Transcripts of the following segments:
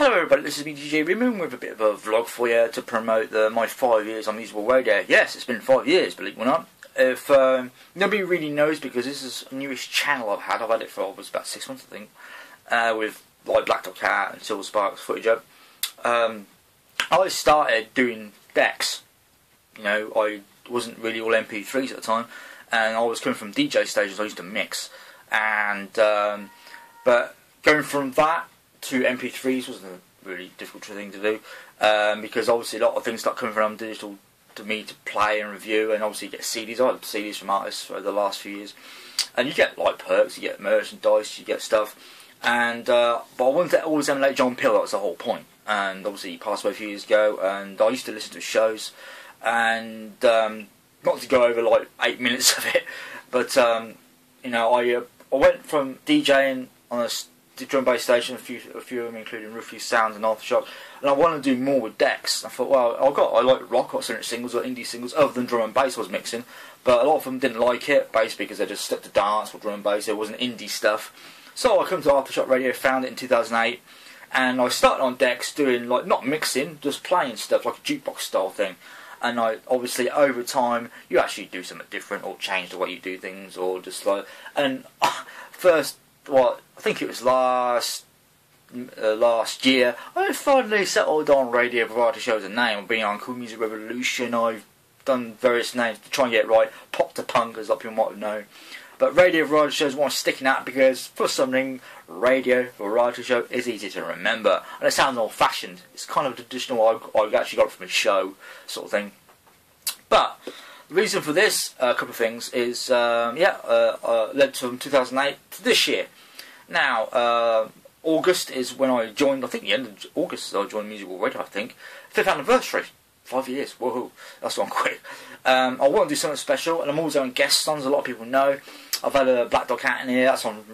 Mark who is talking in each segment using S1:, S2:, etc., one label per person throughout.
S1: Hello everybody, this is me DJ Readman with a bit of a vlog for you to promote the, my five years on Music World Radio. Yes, it's been five years, believe it or not. If um, nobody really knows because this is a newest channel I've had, I've had it for was about six months I think, uh, with like Black Dog Cat and Silver Sparks footage up. Um, I started doing decks. You know, I wasn't really all MP3s at the time, and I was coming from DJ stations. I used to mix, and um, but going from that to MP3s wasn't a really difficult thing to do um, because obviously a lot of things start coming from digital to me to play and review, and obviously get CDs. I had CDs from artists for the last few years, and you get like perks, you get merchandise, you get stuff. And uh, but I wanted to always emulate John Peel. That was the whole point. And obviously he passed away a few years ago, and I used to listen to shows, and um, not to go over like eight minutes of it, but um, you know I uh, I went from DJing on a drum bass station, a few, a few of them, including Refuse Sounds and Aftershock. And I wanted to do more with decks. I thought, well, I got I like rock or certain singles or indie singles other than drum and bass I was mixing, but a lot of them didn't like it, basically because they just stuck to dance or drum and bass. There wasn't indie stuff. So I come to Aftershock Radio, found it in 2008, and I started on decks doing like not mixing, just playing stuff like a jukebox style thing. And I obviously over time you actually do something different or change the way you do things or just like and first what I think it was last uh, last year, I finally settled on radio variety shows a name. I've been on Cool Music Revolution. I've done various names to try and get it right. Pop to punk, as a lot of people might have known. But radio variety shows want sticking out because for something, radio variety show is easy to remember and it sounds old fashioned. It's kind of traditional. I, I actually got it from a show sort of thing. But the reason for this, a uh, couple of things, is um, yeah, uh, uh, led from 2008 to this year. Now, uh, August is when I joined. I think the end of August I joined Music World Radio. I think fifth anniversary, five years. Woohoo! That's gone quick. Um, I want to do something special, and I'm always on guest songs. A lot of people know. I've had a Black Dog Cat in here. That's on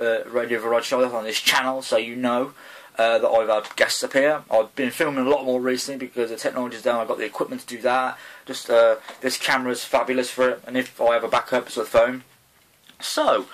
S1: uh, Radio Variety Show. That's on this channel, so you know. Uh, that I've had guests appear. I've been filming a lot more recently because the technology's down. I've got the equipment to do that. Just uh, this camera's fabulous for it, and if I have a backup, it's the phone. So,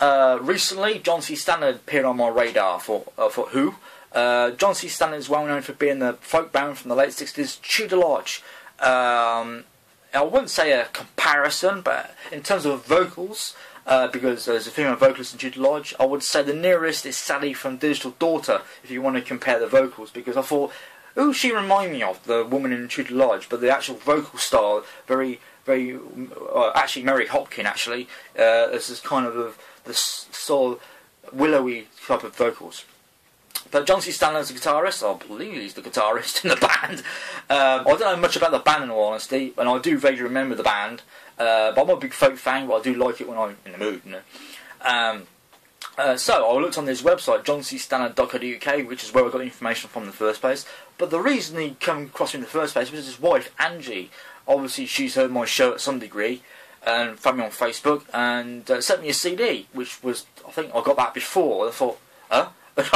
S1: uh, recently, John Cee Stannard appeared on my radar for uh, for who? Uh, John Cee Stannard is well known for being the folk band from the late 60s, Tudor Lodge. Um, I wouldn't say a comparison, but in terms of vocals, uh, because there's a female vocalist in Tudor Lodge, I would say the nearest is Sally from Digital Daughter, if you want to compare the vocals, because I thought, who she remind me of, the woman in Tudor Lodge, but the actual vocal style, very, very, uh, actually Mary Hopkin, actually, uh, this is kind of a, the sort of willowy type of vocals. But John Cee Stannard's a guitarist. I believe he's the guitarist in the band. Um, I don't know much about the band in all honesty, and I do vaguely remember the band. Uh, but I'm a big folk fan, but I do like it when I'm in the mood. You know? um, uh, so I looked on this website, johncstannard.co.uk, which is where I got the information from in the first place. But the reason he came across me in the first place was his wife, Angie. Obviously, she's heard my show at some degree, and found me on Facebook and uh, sent me a CD, which was I think I got that before. I thought, huh?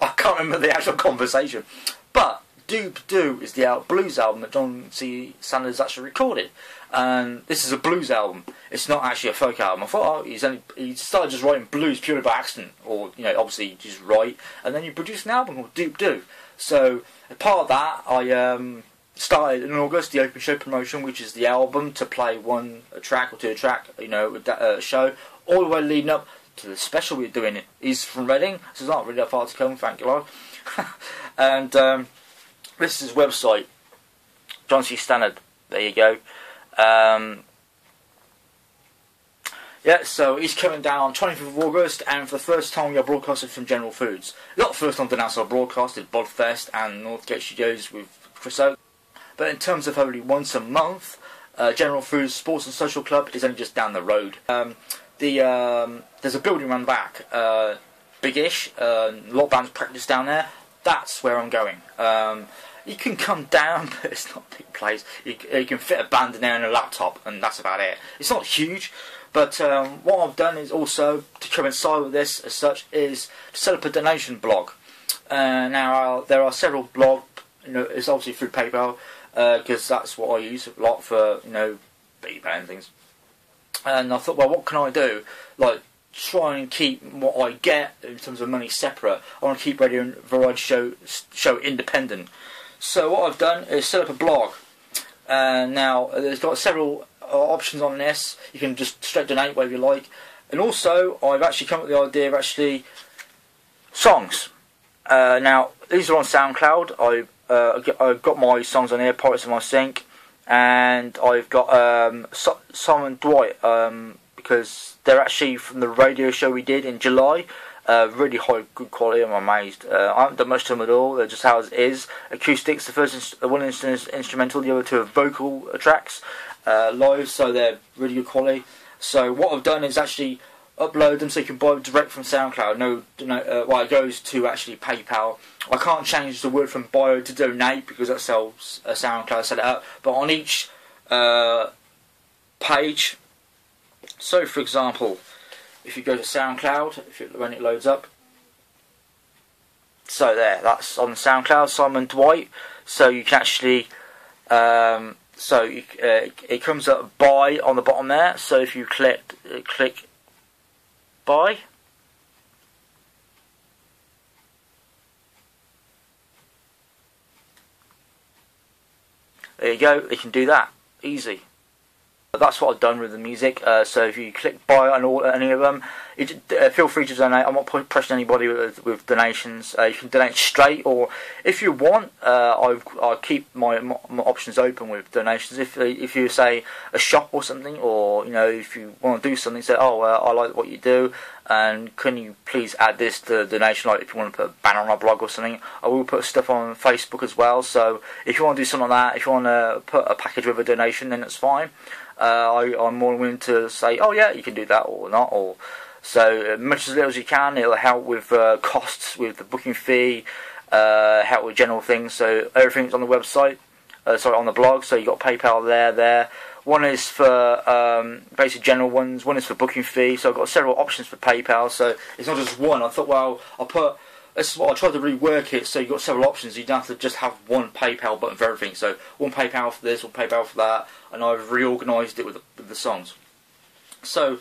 S1: I can't remember the actual conversation, but Doob Doo is the blues album that John Cee Stannard actually recorded, and this is a blues album. It's not actually a folk album. I thought oh, he's only he started just writing blues purely by accident, or you know, obviously just write, and then you produce an album called Doob Doo. So part of that, I um, started in August the Open Show promotion, which is the album to play one track or two track, you know, a uh, show, all the way leading up to the special we're doing. He's from Reading, so it's not really that far to come, thank you Lord. and um, this is his website, John Cee Stannard. There you go. Um, yeah, so he's coming down on 25th of August, and for the first time we are broadcasting from General Foods. Not the first time are broadcasted, Bodfest and Northgate Studios with Chris Oak. But in terms of only once a month, uh, General Foods Sports and Social Club is only just down the road. Um, the um, there's a building run back, uh, big-ish. Uh, a lot of bands practice down there. That's where I'm going. Um, you can come down, but it's not a big place. You, you, can fit a band in there and a laptop, and that's about it. It's not huge, but um, what I've done is also to coincide with this, as such, is to set up a donation blog. Uh, now there are several blog. You know, it's obviously through PayPal because uh, that's what I use a lot for you know eBay and things. And I thought, well, what can I do? Like try and keep what I get in terms of money separate. I want to keep radio and variety show show independent. So what I've done is set up a blog. Uh, now there's got several uh, options on this. You can just straight donate whatever you like, and also I've actually come up with the idea of actually songs. Uh, now these are on SoundCloud. I've uh, I've got my songs on here, Pirates of My Sink, and I've got um, Simon Dwight um, because they're actually from the radio show we did in July. Uh, really high, good quality. I'm amazed. Uh, I haven't done much to them at all. They're just how it is. Acoustics. The first inst- one is instrumental. The other two are vocal tracks uh, live, so they're really good quality. So what I've done is actually upload them so you can buy them direct from SoundCloud. No, no uh, well, it goes to actually PayPal. I can't change the word from bio to donate because that's how uh, SoundCloud set it up. But on each uh, page, so for example, if you go to SoundCloud, if it, when it loads up, so there, that's on SoundCloud, Simon Dwight. So you can actually, um, so you, uh, it comes up buy on the bottom there. So if you click uh, click buy, there you go. You can do that easy that's what I've done with the music. Uh, so if you click buy on all any of them, it, uh, feel free to donate. I'm not pressuring anybody with, with donations. Uh, you can donate straight, or if you want, uh, i keep my, my, options open with donations. If uh, if you say a shop or something, or you know if you want to do something, say oh I like what you do, and can you please add this to the donation? Like if you want to put a banner on our blog or something, I will put stuff on Facebook as well. So if you want to do something like that, if you want to put a package with a donation, then that's fine I, am more willing to say, oh yeah, you can do that or not. Or so uh, much as little as you can. It'll help with uh, costs, with the booking fee, uh, help with general things. So everything's on the website. Uh, sorry, on the blog. So you got PayPal there, there. One is for um, basic general ones. One is for booking fee. So I've got several options for PayPal. So it's not just one. I thought, well, I'll put this is what I tried to rework it so you've got several options. You don't have to just have one PayPal button for everything. So one PayPal for this, one PayPal for that, and I've reorganised it with the, with the songs. So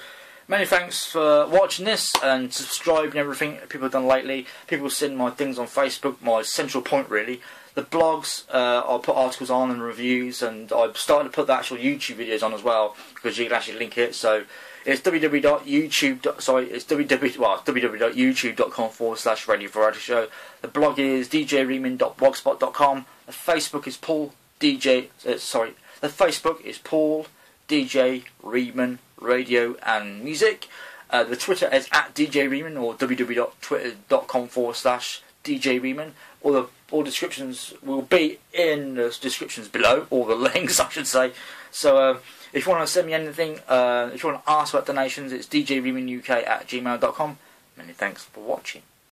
S1: many thanks for watching this and subscribing and everything people have done lately. People send my things on Facebook, my central point really. The blogs, uh, I'll put articles on and reviews, and I've started to put the actual YouTube videos on as well because you can actually link it. So it's www.youtube. Sorry, it's www. Well, www.youtube.com forward slash Radio Variety Show. The blog is djreadman.blogspot.com. The Facebook is Paul DJ. Uh, sorry, the Facebook is Paul DJ Readman Radio and Music. Uh, the Twitter is at DJ Readman or www.twitter.com forward slash DJ Readman. All the all descriptions will be in the descriptions below, all the links I should say. So. Uh, if you want to send me anything, uh, if you want to ask about donations, it's djreadmanuk at gmail.com. Many thanks for watching.